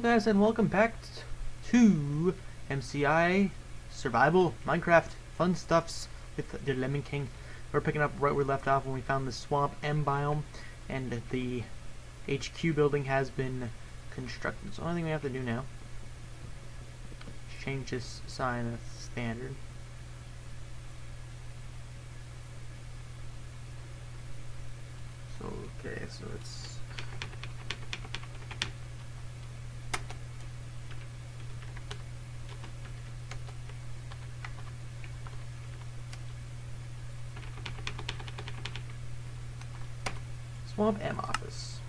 guys and welcome back to MCI Survival Minecraft Fun Stuffs with the Lemon King. We're picking up right where we left off when we found the swamp M biome and the HQ building has been constructed. So the only thing we have to do now is change this sign to standard. So okay, so it's Swamp M office.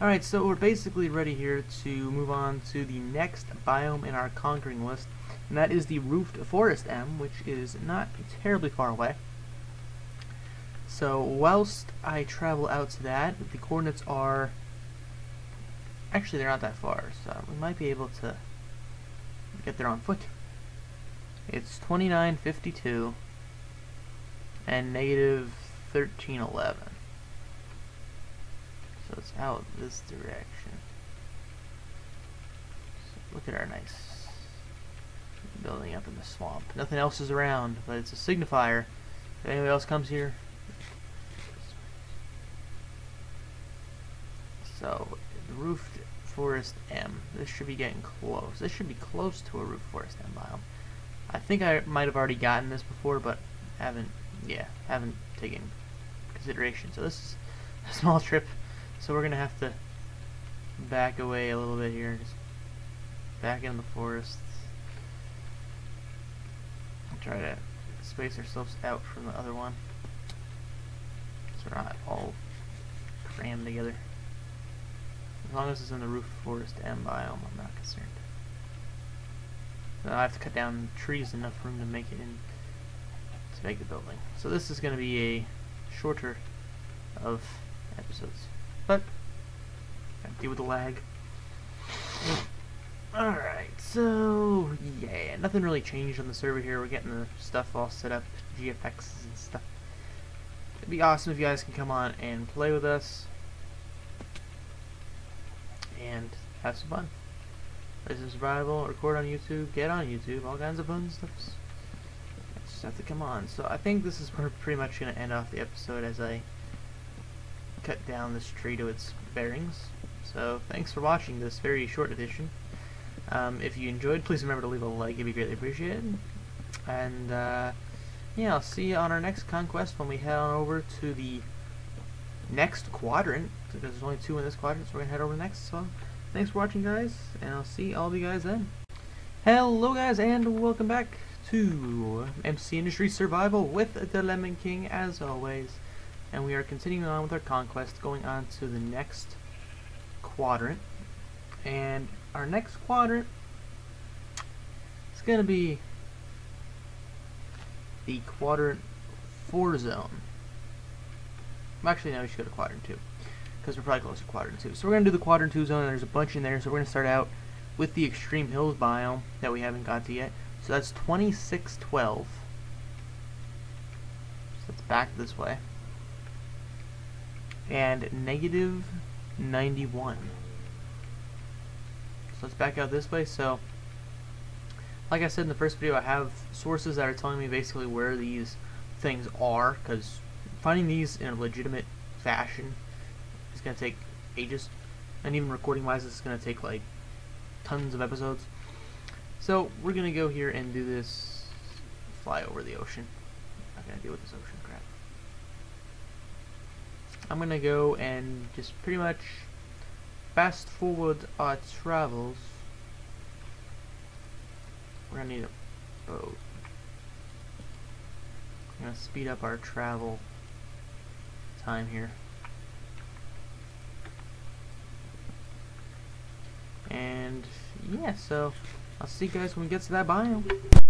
Alright, so we're basically ready here to move on to the next biome in our conquering list, and that is the Roofed Forest M, which is not terribly far away. So whilst I travel out to that, the coordinates are actually they're not that far, so we might be able to get there on foot. It's 2952 and negative 1311. So it's out this direction. So look at our nice building up in the swamp. Nothing else is around, but it's a signifier. If anybody else comes here, so roofed forest M. This should be getting close. This should be close to a roofed forest M biome. I think I might have already gotten this before, but haven't. Yeah, haven't taken consideration. So this is a small trip so we're gonna have to back away a little bit here, just back in the forest. Try to space ourselves out from the other one, so we're not all crammed together. As long as it's in the roof forest M biome, I'm not concerned. I have to cut down trees enough room to make it in to make the building. So this is going to be a shorter of episodes. But, deal with the lag. Mm. Alright, so, yeah, nothing really changed on the server here. We're getting the stuff all set up, GFXs and stuff. It'd be awesome if you guys can come on and play with us. And have some fun. Play some survival, record on YouTube, get on YouTube, all kinds of fun stuff. Just have to come on. So I think this is where pretty much going to end off the episode as I cut down this tree to its bearings. So thanks for watching this very short edition. Um, if you enjoyed, please remember to leave a like, it'd be greatly appreciated. And uh, yeah, I'll see you on our next conquest when we head on over to the next quadrant. Because there's only two in this quadrant, so we're to head over to next. So thanks for watching, guys, and I'll see all of you guys then. Hello, guys, and welcome back to MC Industry Survival with the Lemon King, as always and we are continuing on with our conquest going on to the next quadrant. And our next quadrant is going to be the quadrant 4 zone. Actually no we should go to quadrant 2 because we're probably close to quadrant 2 so we're going to do the quadrant 2 zone and there's a bunch in there. So we're going to start out with the extreme hills biome that we haven't got to yet. So that's 2612 so let's back this way and negative 91. So let's back out this way. So, like I said in the first video, I have sources that are telling me basically where these things are, because finding these in a legitimate fashion is going to take ages. And even recording wise, it's going to take like tons of episodes. So, we're going to go here and do this fly over the ocean. I'm not going to deal with this ocean crap. I'm gonna go and just pretty much fast forward our travels. We're gonna need a boat. I'm gonna speed up our travel time here. And yeah, so I'll see you guys when we get to that biome.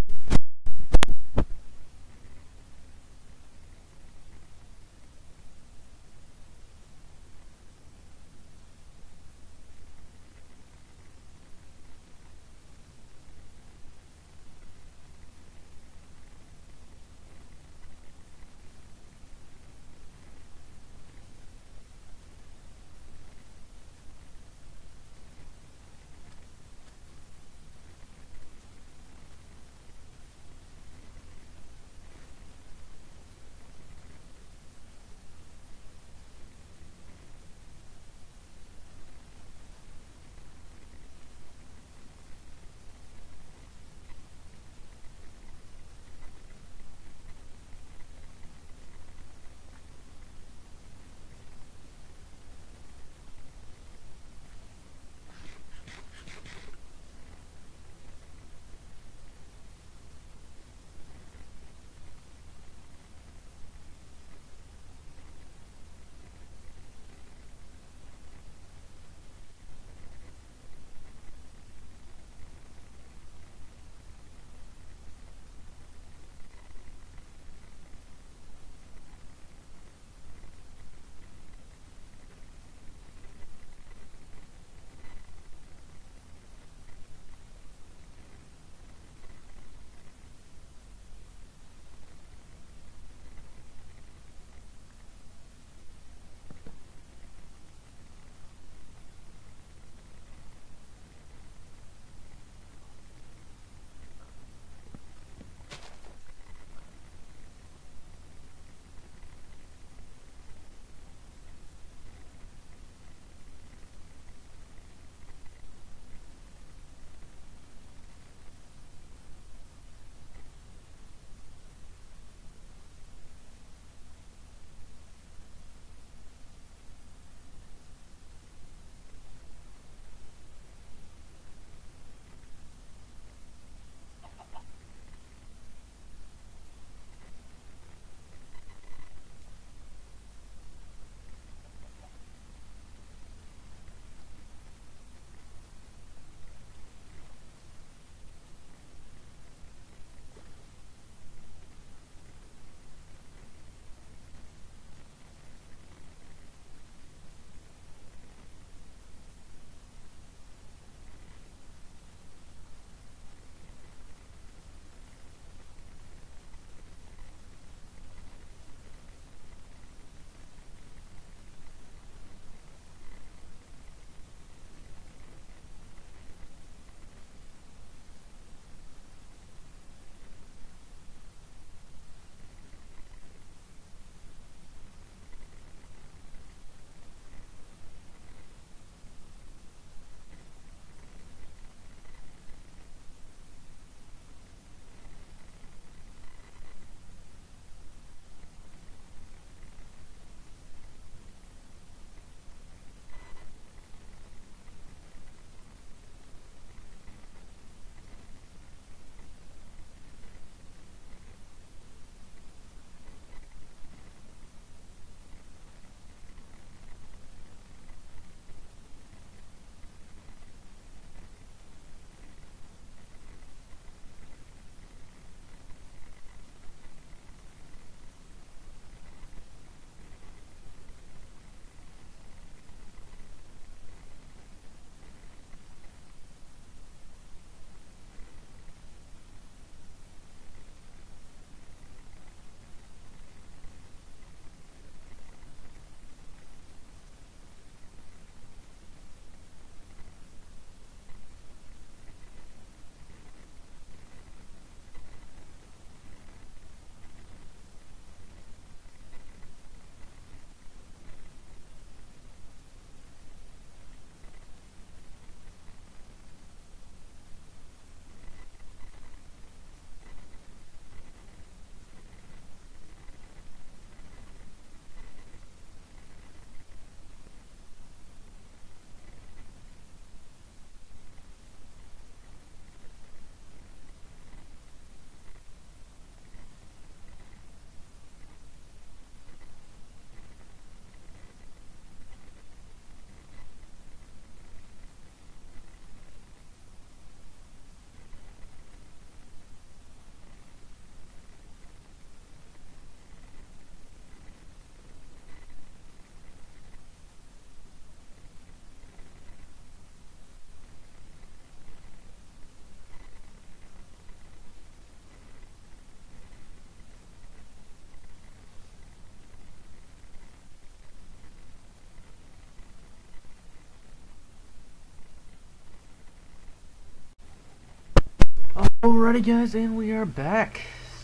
Alrighty guys, and we are back.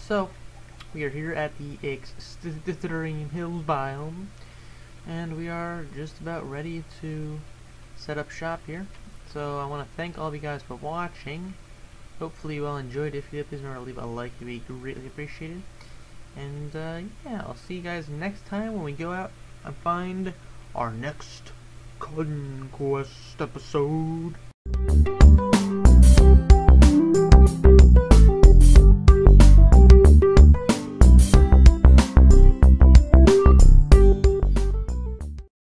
So, we are here at the Extreme Hills biome, and we are just about ready to set up shop here. So I want to thank all of you guys for watching. Hopefully you all enjoyed. If you did, please remember to leave a like. It would be greatly appreciated. And uh, yeah, I'll see you guys next time when we go out and find our next conquest episode.